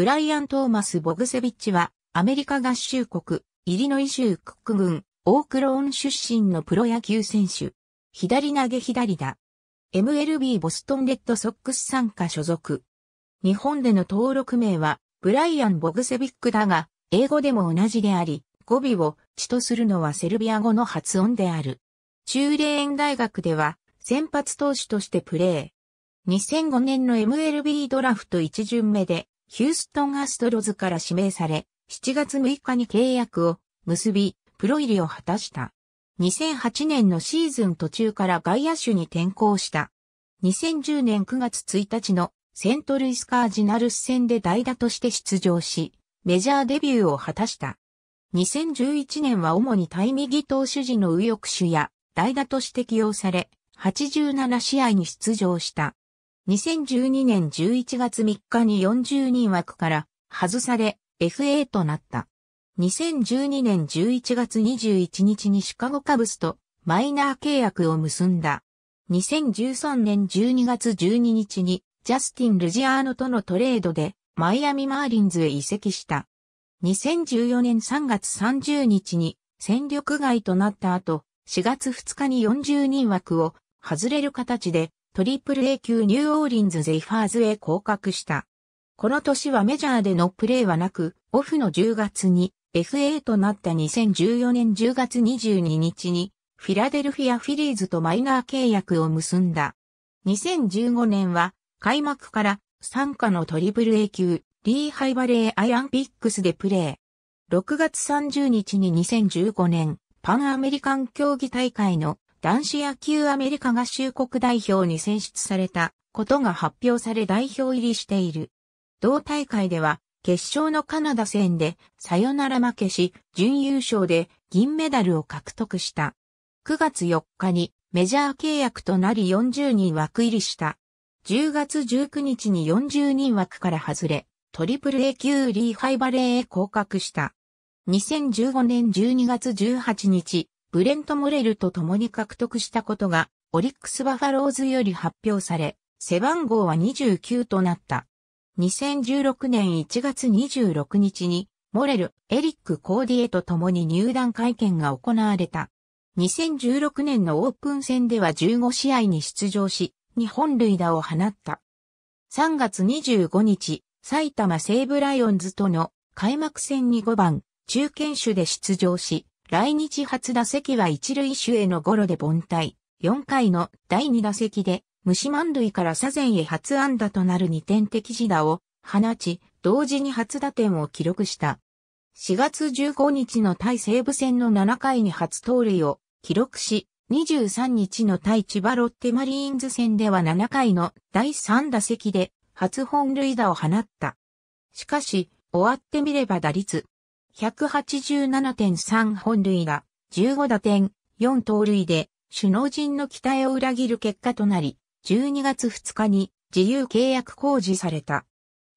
ブライアン・トーマス・ボグセビッチは、アメリカ合衆国、イリノイ州クック郡、オークローン出身のプロ野球選手。左投げ左だ。MLB ボストンレッドソックス参加所属。日本での登録名は、ブライアン・ボグセビックだが、英語でも同じであり、語尾を地とするのはセルビア語の発音である。中霊園大学では、先発投手としてプレー。2005年の MLB ドラフト1巡目で、ヒューストンアストロズから指名され、7月6日に契約を結び、プロ入りを果たした。2008年のシーズン途中から外野手に転向した。2010年9月1日のセントルイスカージナルス戦で代打として出場し、メジャーデビューを果たした。2011年は主に対右投手時の右翼手や代打として起用され、87試合に出場した。2012年11月3日に40人枠から外され FA となった。2012年11月21日にシカゴカブスとマイナー契約を結んだ。2013年12月12日にジャスティン・ルジアーノとのトレードでマイアミマーリンズへ移籍した。2014年3月30日に戦力外となった後、4月2日に40人枠を外れる形でトリプル A 級ニューオーリンズゼファーズへ降格した。この年はメジャーでのプレーはなく、オフの10月に FA となった2014年10月22日にフィラデルフィアフィリーズとマイナー契約を結んだ。2015年は開幕から傘下のトリプル A 級リーハイバレーアイアンピッグスでプレー。6月30日に2015年パンアメリカン競技大会の男子野球アメリカ合衆国代表に選出されたことが発表され代表入りしている。同大会では決勝のカナダ戦でサヨナラ負けし、準優勝で銀メダルを獲得した。9月4日にメジャー契約となり40人枠入りした。10月19日に40人枠から外れ、トリプル A 級リーハイバレーへ降格した。2015年12月18日、ブレント・モレルと共に獲得したことが、オリックス・バファローズより発表され、背番号は29となった。2016年1月26日に、モレル、エリック・コーディエと共に入団会見が行われた。2016年のオープン戦では15試合に出場し、日本塁打を放った。3月25日、埼玉西武ライオンズとの開幕戦に5番、中堅手で出場し、来日初打席は一塁手へのゴロで凡退。4回の第2打席で、虫満塁から左前へ初安打となる2点的自打を放ち、同時に初打点を記録した。4月15日の対西武戦の7回に初盗塁を記録し、23日の対千葉ロッテマリーンズ戦では7回の第3打席で初本塁打を放った。しかし、終わってみれば打率187.3本塁打、15打点、4盗塁で、首脳陣の期待を裏切る結果となり、12月2日に自由契約公示された。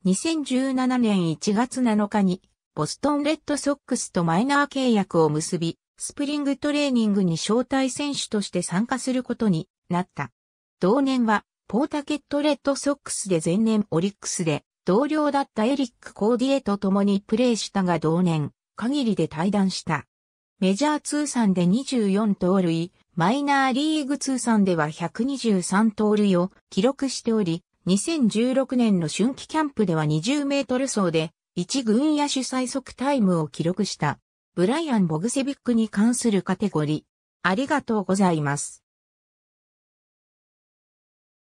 2017年1月7日に、ボストンレッドソックスとマイナー契約を結び、スプリングトレーニングに招待選手として参加することになった。同年は、ポータケットレッドソックスで前年オリックスで同僚だったエリック・コーディエと共にプレーしたが同年、限りで退団した。メジャー通算で24盗塁、マイナーリーグ通算では123盗塁を記録しており、2016年の春季キャンプでは20メートル走で、1軍野手最速タイムを記録した。ブライアン・ボグセビックに関するカテゴリー。ありがとうございます。